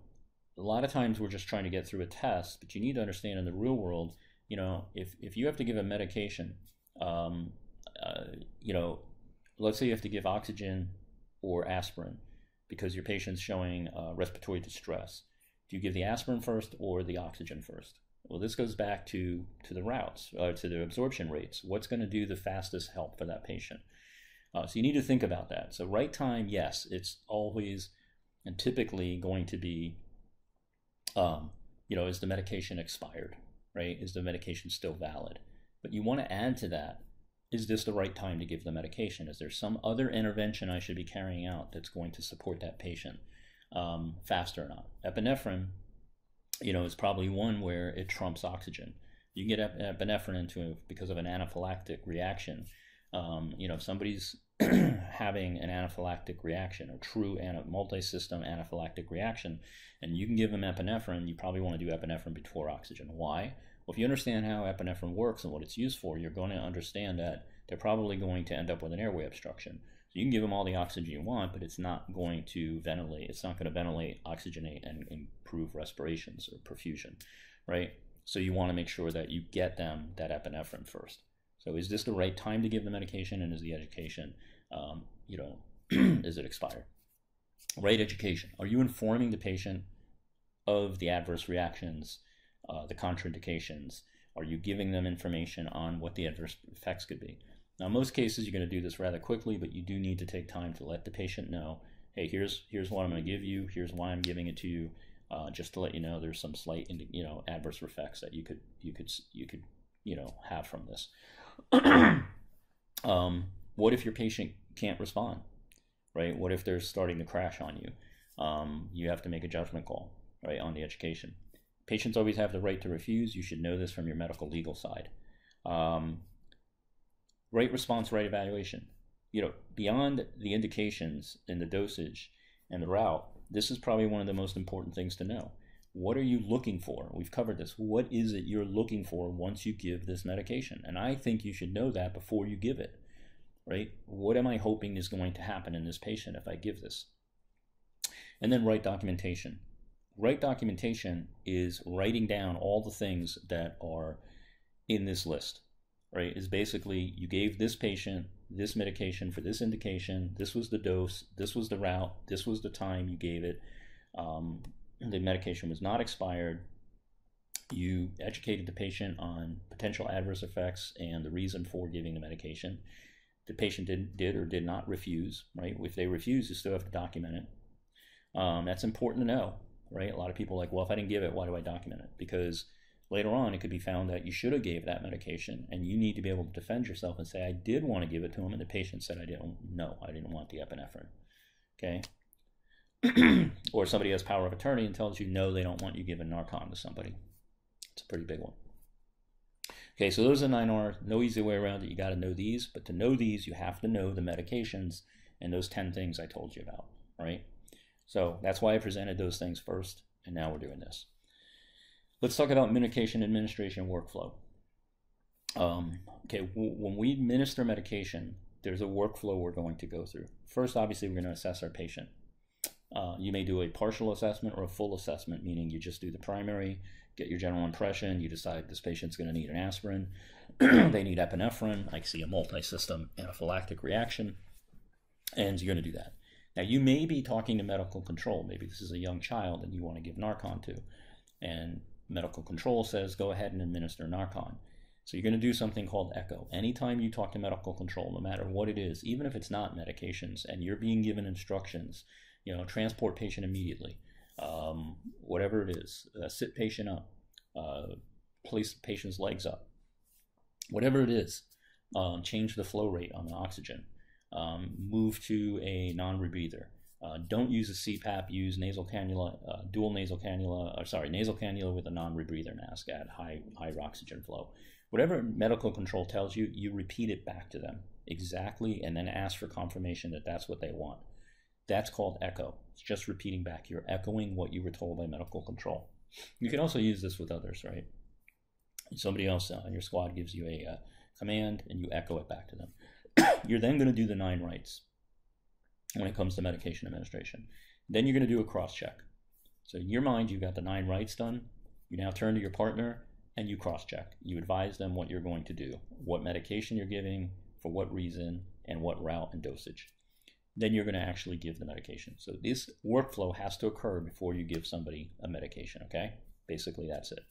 a lot of times we're just trying to get through a test, but you need to understand in the real world, you know, if if you have to give a medication, um, uh, you know, let's say you have to give oxygen or aspirin because your patient's showing uh, respiratory distress. Do you give the aspirin first or the oxygen first? Well, this goes back to, to the routes, uh, to the absorption rates. What's going to do the fastest help for that patient? Uh, so you need to think about that. So right time, yes, it's always and typically going to be, um, you know, is the medication expired, right? Is the medication still valid? But you want to add to that is this the right time to give the medication? Is there some other intervention I should be carrying out that's going to support that patient um, faster or not? Epinephrine, you know, is probably one where it trumps oxygen. You can get epinephrine into because of an anaphylactic reaction. Um, you know, if somebody's having an anaphylactic reaction, a true ana- multi-system anaphylactic reaction, and you can give them epinephrine, you probably want to do epinephrine before oxygen. Why? Well, if you understand how epinephrine works and what it's used for, you're going to understand that they're probably going to end up with an airway obstruction. So you can give them all the oxygen you want, but it's not going to ventilate. It's not going to ventilate, oxygenate, and improve respirations or perfusion, right? So you want to make sure that you get them that epinephrine first. So is this the right time to give the medication, and is the education, um, you know, is it expired? Right education. Are you informing the patient of the adverse reactions? Uh, the contraindications? Are you giving them information on what the adverse effects could be? Now, most cases, you're going to do this rather quickly, but you do need to take time to let the patient know, hey, here's here's what I'm going to give you. Here's why I'm giving it to you. Uh, just to let you know, there's some slight, you know, adverse effects that you could you could you could you know have from this. um, what if your patient can't respond? Right? What if they're starting to crash on you? Um, you have to make a judgment call, right, on the education. Patients always have the right to refuse. You should know this from your medical legal side. Um, right response, right evaluation. You know, beyond the indications and the dosage and the route, this is probably one of the most important things to know. What are you looking for? We've covered this. What is it you're looking for once you give this medication? And I think you should know that before you give it, right? What am I hoping is going to happen in this patient if I give this? And then right documentation. Right documentation is writing down all the things that are in this list, right? Is basically you gave this patient this medication for this indication, this was the dose, this was the route, this was the time you gave it. Um, the medication was not expired. You educated the patient on potential adverse effects and the reason for giving the medication. The patient did, did or did not refuse, right? If they refuse, you still have to document it. Um, that's important to know, right? A lot of people are like, well, if I didn't give it, why do I document it? Because later on it could be found that you should have gave that medication and you need to be able to defend yourself and say, I did want to give it to him and the patient said I didn't no, I didn't want the epinephrine. Okay. or somebody has power of attorney and tells you no, they don't want you giving Narcan to somebody. It's a pretty big one. Okay, so those are nine R. No easy way around it. You got to know these, but to know these, you have to know the medications and those 10 things I told you about, right? So that's why I presented those things first, and now we're doing this. Let's talk about medication administration workflow. Um, okay, when we administer medication, there's a workflow we're going to go through. First, obviously, we're going to assess our patient. Uh, you may do a partial assessment or a full assessment, meaning you just do the primary, get your general impression, you decide this patient's going to need an aspirin, they need epinephrine, I see a multi system anaphylactic reaction, and you're going to do that. Now, you may be talking to medical control. Maybe this is a young child and you want to give Narcan to, and medical control says go ahead and administer Narcan. So you're going to do something called echo. Anytime you talk to medical control, no matter what it is, even if it's not medications, and you're being given instructions you know, transport patient immediately, um, whatever it is, uh, sit patient up, uh, place patient's legs up, whatever it is, um, change the flow rate on the oxygen, um, move to a non-rebreather. Uh, don't use a CPAP. Use nasal cannula, uh, dual nasal cannula, or sorry, nasal cannula with a non-rebreather mask at high high oxygen flow. Whatever medical control tells you, you repeat it back to them exactly, and then ask for confirmation that that's what they want. That's called echo. It's just repeating back. You're echoing what you were told by medical control. You can also use this with others, right? Somebody else on your squad gives you a uh, command and you echo it back to them. You're then going to do the nine rights when it comes to medication administration. Then you're going to do a cross check. So in your mind, you've got the nine rights done. You now turn to your partner and you cross check. You advise them what you're going to do, what medication you're giving, for what reason, and what route and dosage then you're going to actually give the medication. So this workflow has to occur before you give somebody a medication, okay? Basically, that's it.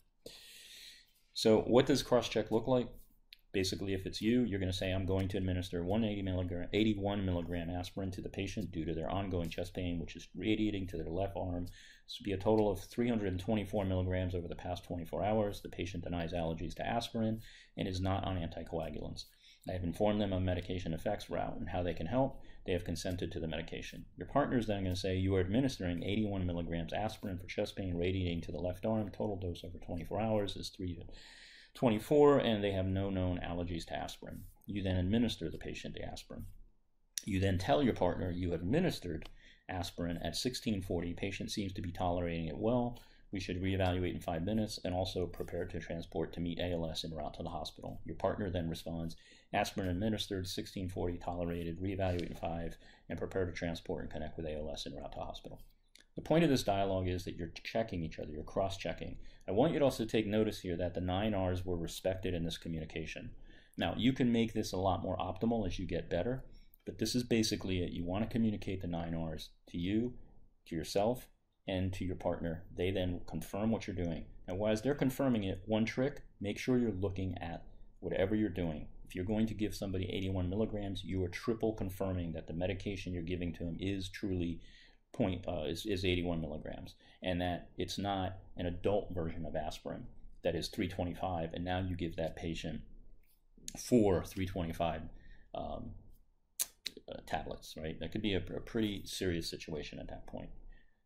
So what does cross-check look like? Basically, if it's you, you're going to say, I'm going to administer 180 milligram, 81 milligram aspirin to the patient due to their ongoing chest pain, which is radiating to their left arm. This would be a total of 324 milligrams over the past 24 hours. The patient denies allergies to aspirin and is not on anticoagulants. I have informed them of medication effects route and how they can help they have consented to the medication. Your partner is then going to say you are administering 81 milligrams aspirin for chest pain radiating to the left arm. Total dose over 24 hours is 3 to 24, and they have no known allergies to aspirin. You then administer the patient the aspirin. You then tell your partner you have administered aspirin at 1640. Patient seems to be tolerating it well. We should reevaluate in five minutes and also prepare to transport to meet ALS en route to the hospital. Your partner then responds, aspirin administered, 1640 tolerated, reevaluate in five, and prepare to transport and connect with ALS en route to hospital. The point of this dialogue is that you're checking each other, you're cross checking. I want you to also take notice here that the nine R's were respected in this communication. Now, you can make this a lot more optimal as you get better, but this is basically it. You want to communicate the nine R's to you, to yourself, and to your partner. They then confirm what you're doing. Now, as they're confirming it, one trick, make sure you're looking at whatever you're doing. If you're going to give somebody 81 milligrams, you are triple confirming that the medication you're giving to them is truly point uh, is, is 81 milligrams, and that it's not an adult version of aspirin that is 325, and now you give that patient four 325 um, uh, tablets, right? That could be a, a pretty serious situation at that point,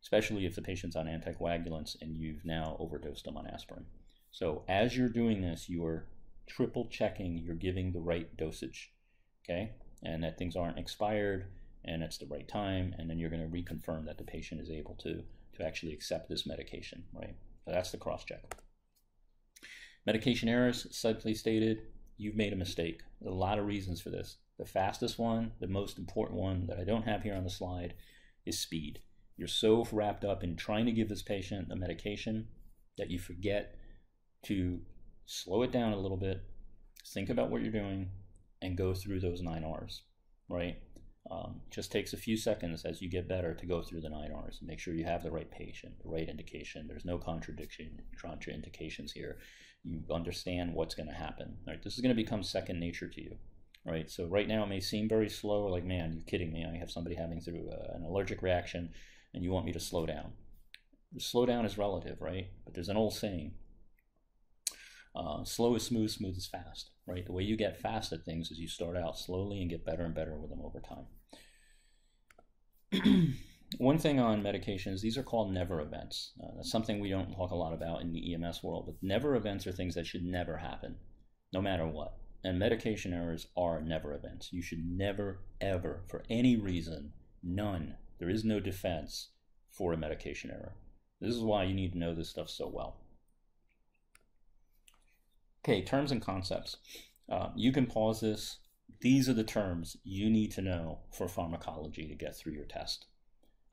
especially if the patient's on anticoagulants and you've now overdosed them on aspirin. So as you're doing this, you're triple checking you're giving the right dosage, okay? And that things aren't expired and it's the right time, and then you're going to reconfirm that the patient is able to, to actually accept this medication, right? So that's the cross check. Medication errors, simply stated, you've made a mistake. a lot of reasons for this. The fastest one, the most important one that I don't have here on the slide, is speed. You're so wrapped up in trying to give this patient a medication that you forget to slow it down a little bit, think about what you're doing, and go through those nine R's, right? Um, just takes a few seconds as you get better to go through the nine R's. and Make sure you have the right patient, the right indication. There's no contradiction, contraindications here. You understand what's going to happen. Right? This is going to become second nature to you. Right? So right now it may seem very slow. Like, man, you're kidding me. I have somebody having through uh, an allergic reaction, and you want me to slow down. Slow down is relative, right? But there's an old saying: uh, slow is smooth, smooth is fast. Right? The way you get fast at things is you start out slowly and get better and better with them over time. One thing on medications, these are called never events. Uh, that's something we don't talk a lot about in the EMS world, but never events are things that should never happen, no matter what. And medication errors are never events. You should never, ever, for any reason, none, there is no defense for a medication error. This is why you need to know this stuff so well. Okay, terms and concepts. Uh, you can pause this these are the terms you need to know for pharmacology to get through your test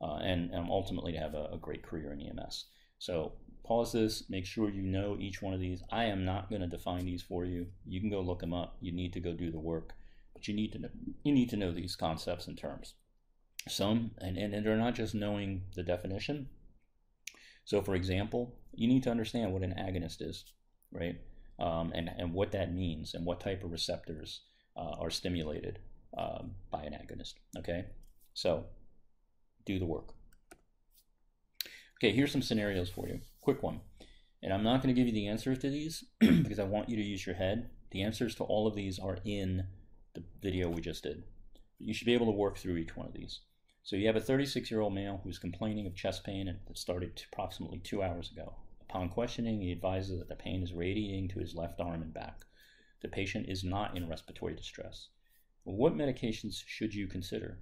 uh, and, and, ultimately to have a, a, great career in EMS. So pause this, make sure you know each one of these. I am not going to define these for you. You can go look them up. You need to go do the work, but you need to know, you need to know these concepts and terms. Some, and, and they're not just knowing the definition. So for example, you need to understand what an agonist is, right? Um, and, and what that means and what type of receptors uh, are stimulated um, by an agonist. Okay, so do the work. Okay, here's some scenarios for you. Quick one. And I'm not going to give you the answers to these because I want you to use your head. The answers to all of these are in the video we just did. You should be able to work through each one of these. So you have a 36 year old male who's complaining of chest pain and that started approximately two hours ago. Upon questioning, he advises that the pain is radiating to his left arm and back the patient is not in respiratory distress. What medications should you consider?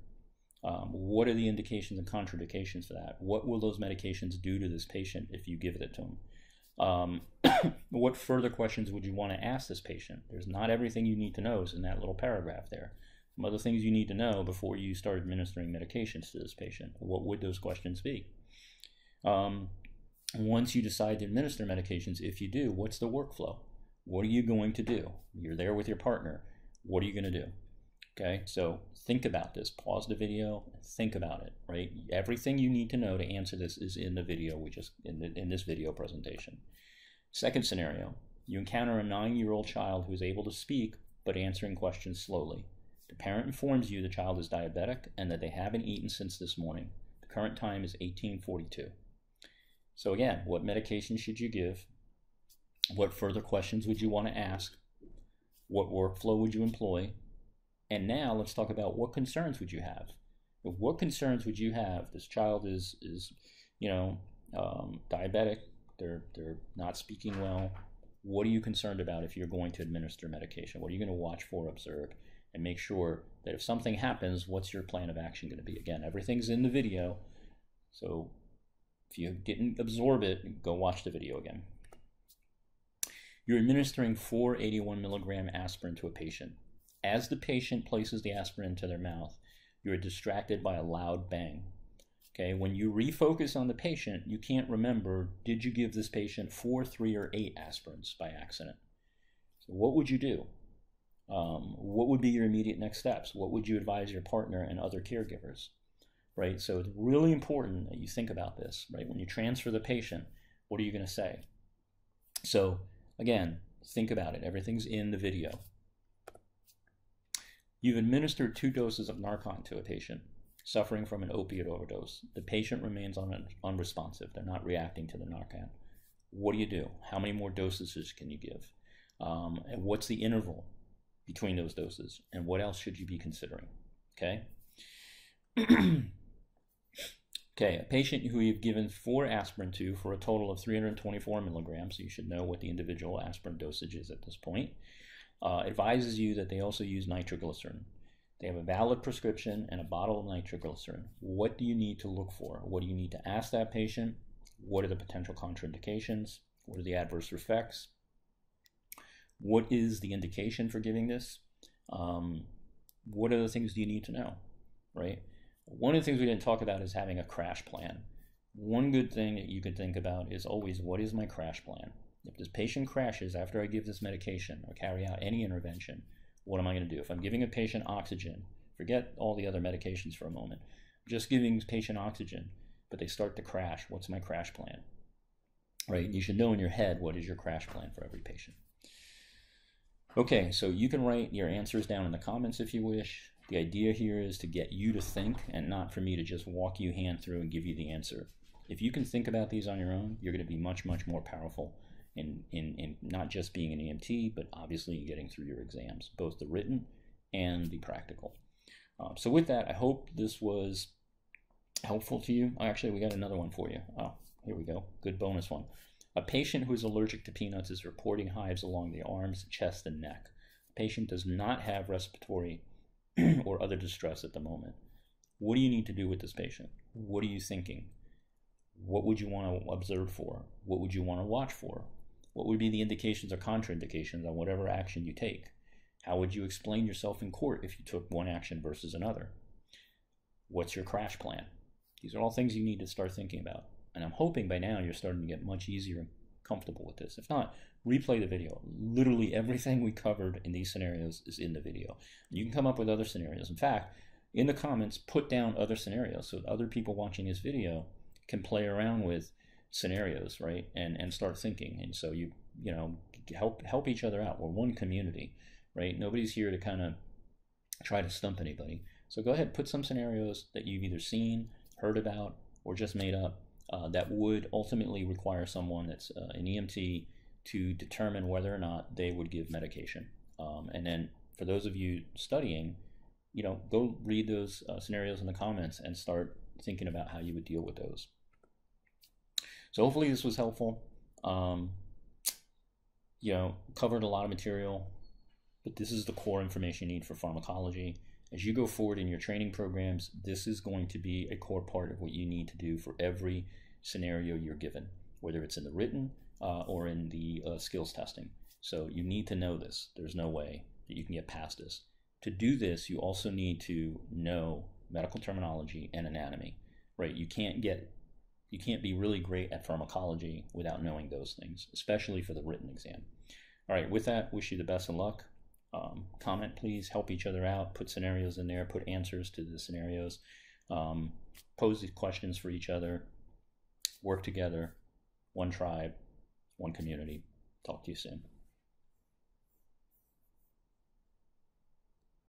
Um, what are the indications and contraindications for that? What will those medications do to this patient if you give it to him? Um, what further questions would you want to ask this patient? There's not everything you need to know is in that little paragraph there. Some other things you need to know before you start administering medications to this patient. What would those questions be? Um, once you decide to administer medications, if you do, what's the workflow? What are you going to do? You're there with your partner. What are you going to do? Okay, so think about this. Pause the video. Think about it. Right, everything you need to know to answer this is in the video we just in, the, in this video presentation. Second scenario: you encounter a nine-year-old child who is able to speak but answering questions slowly. The parent informs you the child is diabetic and that they haven't eaten since this morning. The current time is 1842. So again, what medication should you give? What further questions would you want to ask? What workflow would you employ? And now let's talk about what concerns would you have? What concerns would you have? This child is is you know um, diabetic. They're they're not speaking well. What are you concerned about if you're going to administer medication? What are you going to watch for, observe, and make sure that if something happens, what's your plan of action going to be? Again, everything's in the video, so if you didn't absorb it, go watch the video again. You're administering 481 milligram aspirin to a patient. As the patient places the aspirin into their mouth, you're distracted by a loud bang. Okay, when you refocus on the patient, you can't remember did you give this patient four, three, or eight aspirins by accident? So, what would you do? Um, what would be your immediate next steps? What would you advise your partner and other caregivers? Right, so it's really important that you think about this. Right, when you transfer the patient, what are you going to say? So, Again, think about it. Everything's in the video. You've administered two doses of Narcan to a patient. suffering from an opiate overdose. The patient remains un- unresponsive. They're not reacting to the Narcan. What do you do? How many more dosages can you give? Um, and what's the interval between those doses? And what else should you be considering? Okay. okay, a patient who you've given four aspirin to for a total of 324 milligrams, so you should know what the individual aspirin dosage is at this point, uh, advises you that they also use nitroglycerin. They have a valid prescription and a bottle of nitroglycerin. What do you need to look for? What do you need to ask that patient? What are the potential contraindications? What are the adverse effects? What is the indication for giving this? Um, what other things do you need to know? Right? One of the things we didn't talk about is having a crash plan. One good thing that you could think about is always what is my crash plan? If this patient crashes after I give this medication or carry out any intervention, what am I going to do? If I'm giving a patient oxygen, forget all the other medications for a moment, just giving this patient oxygen, but they start to crash, what's my crash plan? Right? You should know in your head what is your crash plan for every patient. Okay, so you can write your answers down in the comments if you wish. The idea here is to get you to think and not for me to just walk you hand through and give you the answer. If you can think about these on your own, you're going to be much, much more powerful in, in, in not just being an EMT, but obviously getting through your exams, both the written and the practical. Um, so with that, I hope this was helpful to you. Actually, we got another one for you. Oh, here we go. Good bonus one. A patient who is allergic to peanuts is reporting hives along the arms, chest, and neck. The patient does not have respiratory or other distress at the moment. What do you need to do with this patient? What are you thinking? What would you want to observe for? What would you want to watch for? What would be the indications or contraindications on whatever action you take? How would you explain yourself in court if you took one action versus another? What's your crash plan? These are all things you need to start thinking about. And I'm hoping by now you're starting to get much easier and comfortable with this. If not, replay the video. Literally everything we covered in these scenarios is in the video. You can come up with other scenarios. In fact, in the comments, put down other scenarios so other people watching this video can play around with scenarios, right? And and start thinking. And so you you know help help each other out. We're one community, right? Nobody's here to kind of try to stump anybody. So go ahead, put some scenarios that you've either seen, heard about, or just made up uh, that would ultimately require someone that's uh, an EMT to determine whether or not they would give medication. Um, and then for those of you studying, you know, go read those uh, scenarios in the comments and start thinking about how you would deal with those. So hopefully this was helpful. Um, you know, covered a lot of material, but this is the core information you need for pharmacology. As you go forward in your training programs, this is going to be a core part of what you need to do for every scenario you're given, whether it's in the written uh, or in the uh, skills testing. So you need to know this. There's no way that you can get past this. To do this, you also need to know medical terminology and anatomy, right? You can't get you can't be really great at pharmacology without knowing those things, especially for the written exam. All right, with that, wish you the best of luck. Um, comment, please. Help each other out. Put scenarios in there. Put answers to the scenarios. Um, pose questions for each other. Work together. One tribe, one community. Talk to you soon.